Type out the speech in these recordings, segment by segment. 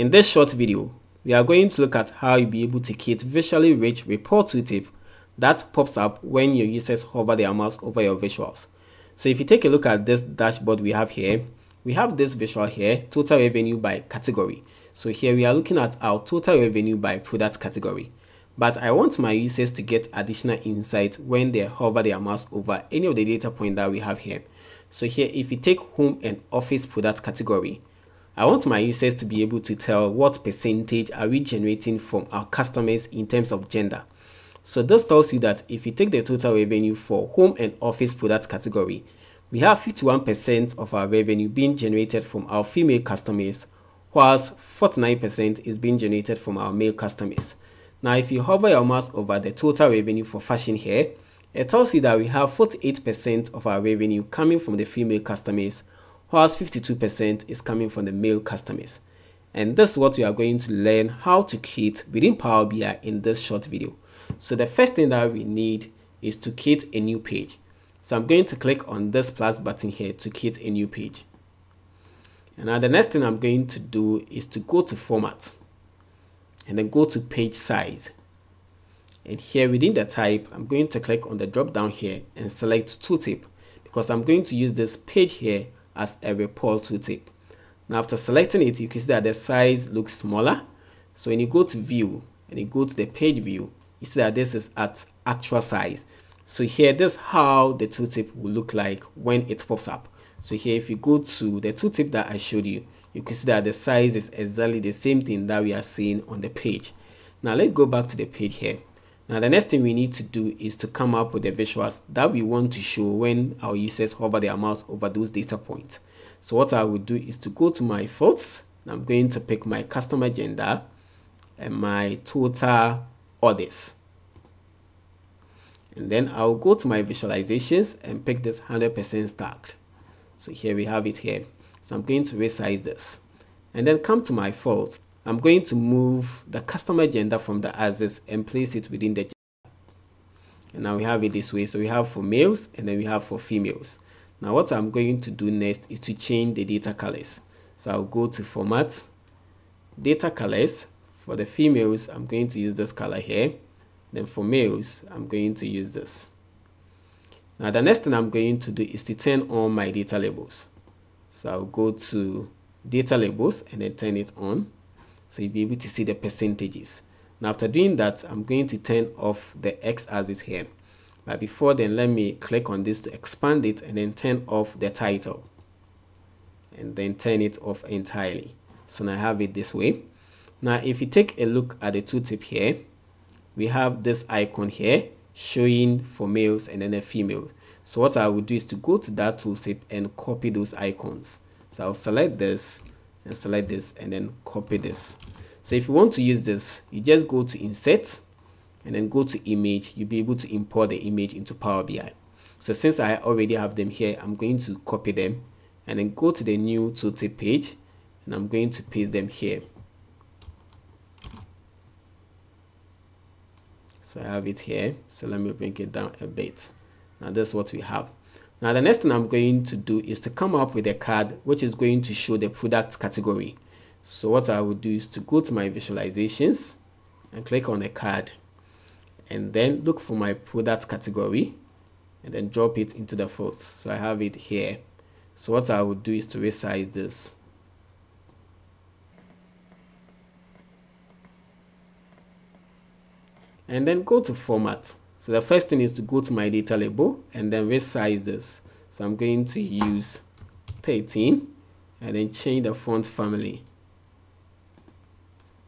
In this short video, we are going to look at how you'll be able to create visually rich report tooltip that pops up when your users hover their mouse over your visuals. So if you take a look at this dashboard we have here, we have this visual here, total revenue by category. So here we are looking at our total revenue by product category. But I want my users to get additional insight when they hover their mouse over any of the data point that we have here. So here, if you take home and office product category, I want my users to be able to tell what percentage are we generating from our customers in terms of gender. So this tells you that if you take the total revenue for home and office product category, we have 51% of our revenue being generated from our female customers, whilst 49% is being generated from our male customers. Now, if you hover your mouse over the total revenue for fashion here, it tells you that we have 48% of our revenue coming from the female customers, whilst 52% is coming from the male customers. And this is what we are going to learn how to create within Power BI in this short video. So the first thing that we need is to create a new page. So I'm going to click on this plus button here to create a new page. And now the next thing I'm going to do is to go to format and then go to page size. And here within the type, I'm going to click on the drop down here and select tooltip because I'm going to use this page here as a report tooltip. Now after selecting it, you can see that the size looks smaller. So when you go to view and you go to the page view, you see that this is at actual size. So here, this is how the tooltip will look like when it pops up. So here, if you go to the tooltip that I showed you, you can see that the size is exactly the same thing that we are seeing on the page. Now let's go back to the page here. Now the next thing we need to do is to come up with the visuals that we want to show when our users hover their mouse over those data points. So what I will do is to go to my fields. I'm going to pick my customer gender and my total orders. And then I'll go to my visualizations and pick this 100% stacked. So here we have it here. So I'm going to resize this and then come to my fields. I'm going to move the customer gender from the axis and place it within the gender. And now we have it this way. So we have for males and then we have for females. Now what I'm going to do next is to change the data colors. So I'll go to format, data colors. For the females, I'm going to use this color here. Then for males, I'm going to use this. Now the next thing I'm going to do is to turn on my data labels. So I'll go to data labels and then turn it on. So you'll be able to see the percentages. Now after doing that, I'm going to turn off the x-axis here. But before then, let me click on this to expand it and then turn off the title. And then turn it off entirely. So now I have it this way. Now if you take a look at the tooltip here, we have this icon here showing for males and then a female. So what I will do is to go to that tooltip and copy those icons. So I'll select this and select this and then copy this. So if you want to use this, you just go to insert and then go to image. You'll be able to import the image into Power BI. So since I already have them here, I'm going to copy them and then go to the new tooltip page and I'm going to paste them here. So I have it here. So let me bring it down a bit. Now that's what we have. Now the next thing I'm going to do is to come up with a card which is going to show the product category. So what I will do is to go to my visualizations and click on a card and then look for my product category and then drop it into the fields. So I have it here. So what I would do is to resize this. And then go to format so the first thing is to go to my data label and then resize this. So I'm going to use 13 and then change the font family.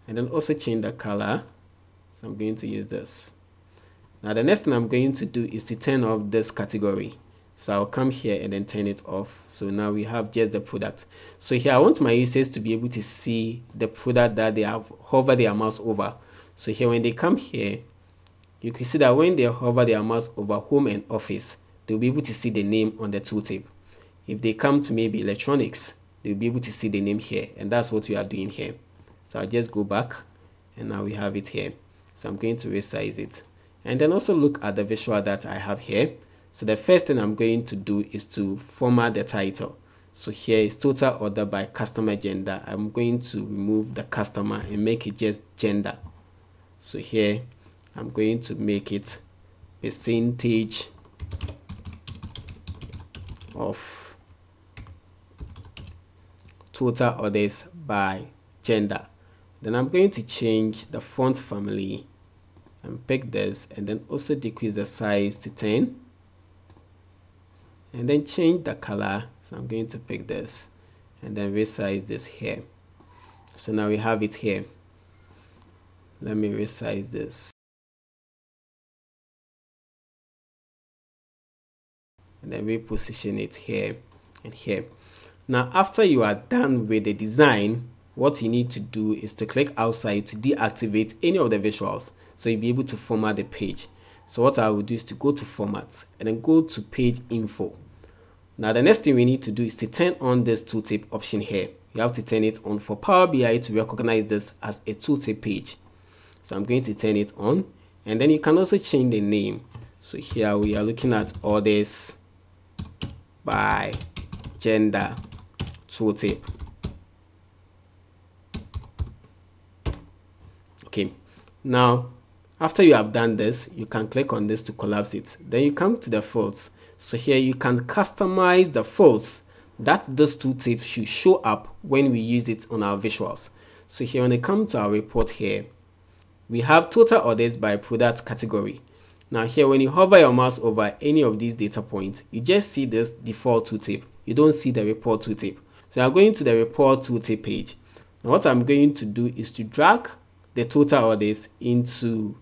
And then also change the color. So I'm going to use this. Now the next thing I'm going to do is to turn off this category. So I'll come here and then turn it off. So now we have just the product. So here I want my users to be able to see the product that they have hovered their mouse over. So here when they come here, you can see that when they hover their mouse over home and office, they'll be able to see the name on the tooltip. If they come to maybe electronics, they'll be able to see the name here. And that's what we are doing here. So I'll just go back and now we have it here. So I'm going to resize it. And then also look at the visual that I have here. So the first thing I'm going to do is to format the title. so here is total order by customer gender i'm going to remove the customer and make it just gender so here i'm going to make it percentage of total orders by gender. Then i'm going to change the font family and pick this and then also decrease the size to 10 and then change the color so I'm going to pick this and then resize this here. So now we have it here. Let me resize this and then reposition it here and here now after you are done with the design what you need to do is to click outside to deactivate any of the visuals so you'll be able to format the page so what I will do is to go to format and then go to page info now the next thing we need to do is to turn on this tooltip option here. You have to turn it on for Power BI to recognize this as a tooltip page. So I'm going to turn it on and then you can also change the name. So here we are looking at orders by gender tooltip. Okay, now after you have done this, you can click on this to collapse it. Then you come to the fields so here you can customize the fields that those tooltips should show up when we use it on our visuals. So here when it comes to our report here, we have total orders by product category. Now here when you hover your mouse over any of these data points, you just see this default tooltip. You don't see the report tooltip. So I'm going to the report tooltip page. Now what I'm going to do is to drag the total orders into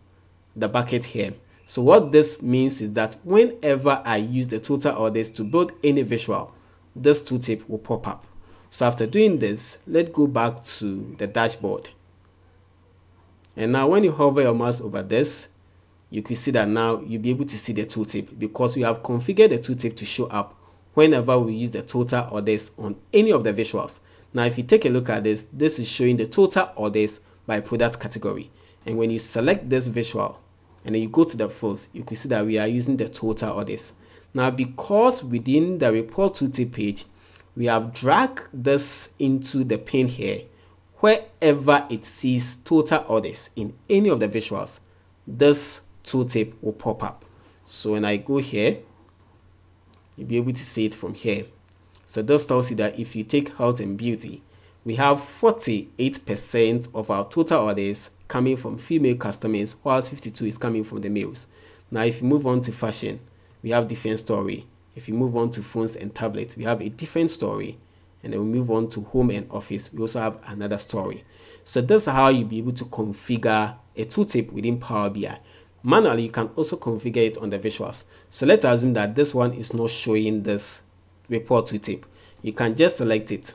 the bucket here. So what this means is that whenever I use the total orders to build any visual, this tooltip will pop up. So after doing this, let's go back to the dashboard. And now when you hover your mouse over this, you can see that now you'll be able to see the tooltip because we have configured the tooltip to show up whenever we use the total orders on any of the visuals. Now if you take a look at this, this is showing the total orders by product category. And when you select this visual, and then you go to the fields, you can see that we are using the total orders. Now, because within the report tooltip page, we have dragged this into the pane here, wherever it sees total orders in any of the visuals, this tooltip will pop up. So when I go here, you'll be able to see it from here. So this tells you that if you take health and beauty, we have 48% of our total orders coming from female customers, whilst 52 is coming from the males. Now, if you move on to fashion, we have a different story. If you move on to phones and tablets, we have a different story. And then we move on to home and office, we also have another story. So this is how you'll be able to configure a tooltip within Power BI. Manually, you can also configure it on the visuals. So let's assume that this one is not showing this report tooltip. You can just select it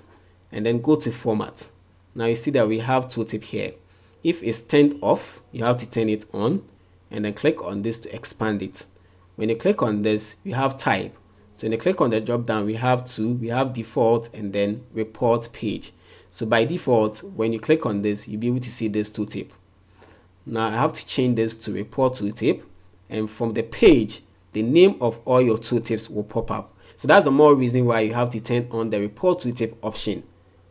and then go to format. Now you see that we have tooltip here. If it's turned off, you have to turn it on and then click on this to expand it. When you click on this, you have type. So when you click on the drop down, we have two, we have default and then report page. So by default, when you click on this, you'll be able to see this tooltip. Now I have to change this to report tooltip and from the page, the name of all your tooltips will pop up. So that's the more reason why you have to turn on the report tooltip option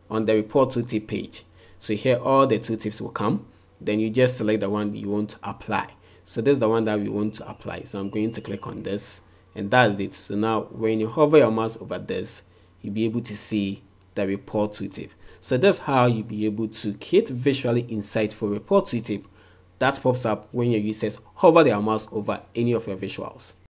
on the report tooltip page. So here all the tooltips will come. Then you just select the one you want to apply. So this is the one that we want to apply. So I'm going to click on this and that's it. So now when you hover your mouse over this, you'll be able to see the report tooltip. So that's how you'll be able to create visually insightful report tooltip that pops up when your users hover their mouse over any of your visuals.